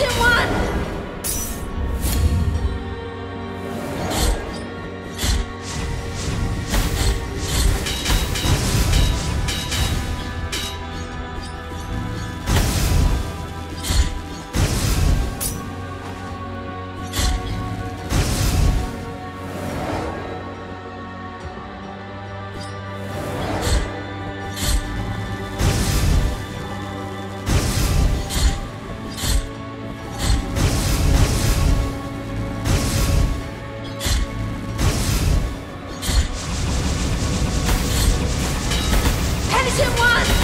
Agent One! it once!